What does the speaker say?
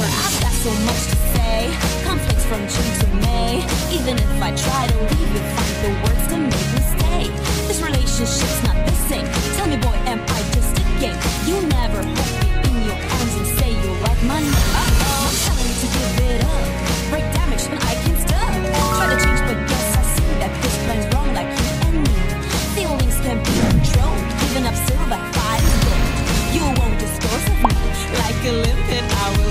I've got so much to say. Conflicts from June to May. Even if I try to leave, you find the words to make me stay. This relationship's not the same. Tell me, boy, am I just a game? You never hold me in your arms and say you like my name. Uh oh, I'm telling you to give it up. Break damage and I can stop. Try to change, but guess I see that this plan's wrong, like you and me. Feelings can be controlled. Giving up silver, five gold. You won't dispose of me like a limpid hour.